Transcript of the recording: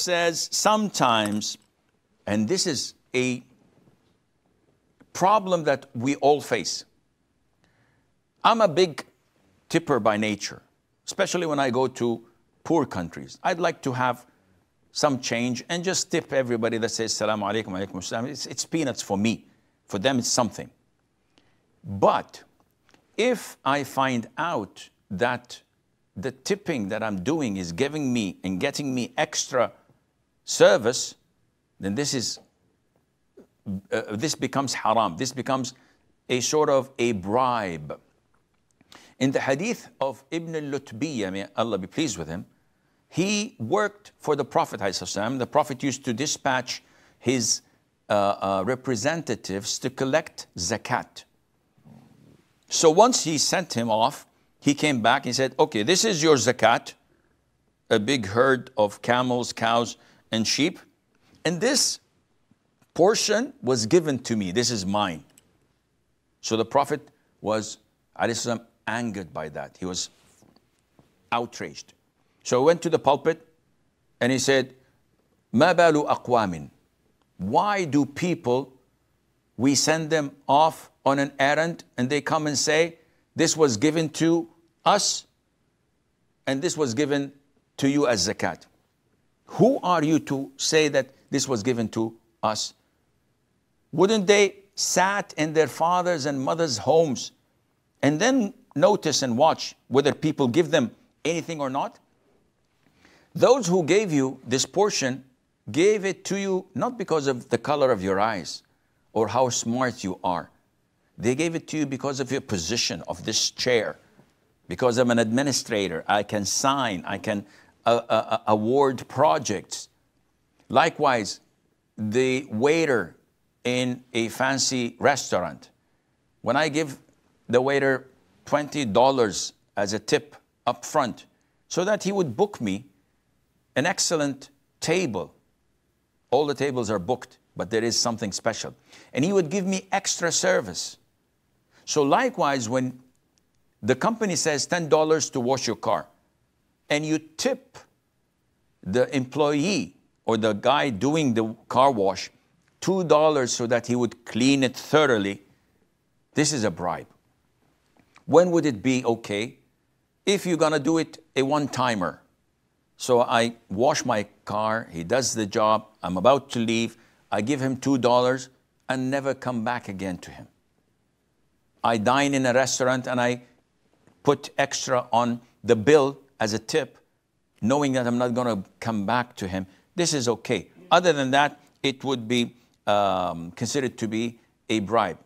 says sometimes, and this is a problem that we all face. I'm a big tipper by nature, especially when I go to poor countries. I'd like to have some change and just tip everybody that says salam alaikum alaikum salam. It's, it's peanuts for me. For them, it's something. But if I find out that the tipping that I'm doing is giving me and getting me extra service, then this is uh, this becomes haram. This becomes a sort of a bribe. In the hadith of Ibn al-Lutbiyya, may Allah be pleased with him, he worked for the Prophet The Prophet used to dispatch his uh, uh, representatives to collect zakat. So once he sent him off, he came back and said, okay, this is your zakat, a big herd of camels, cows, and sheep. And this portion was given to me. This is mine. So the Prophet was السلام, angered by that. He was outraged. So he went to the pulpit and he said, ما بال أقوام Why do people, we send them off on an errand and they come and say, this was given to us and this was given to you as zakat. Who are you to say that this was given to us? Wouldn't they sat in their fathers and mothers' homes and then notice and watch whether people give them anything or not? Those who gave you this portion gave it to you not because of the color of your eyes or how smart you are. They gave it to you because of your position of this chair. Because I'm an administrator, I can sign, I can award projects. Likewise, the waiter in a fancy restaurant, when I give the waiter $20 as a tip up front so that he would book me an excellent table. All the tables are booked, but there is something special. And he would give me extra service. So, likewise, when the company says $10 to wash your car, and you tip the employee or the guy doing the car wash $2 so that he would clean it thoroughly, this is a bribe. When would it be okay? If you're gonna do it a one timer. So I wash my car, he does the job, I'm about to leave, I give him $2 and never come back again to him. I dine in a restaurant and I put extra on the bill as a tip, knowing that I'm not going to come back to him. This is okay. Other than that, it would be um, considered to be a bribe.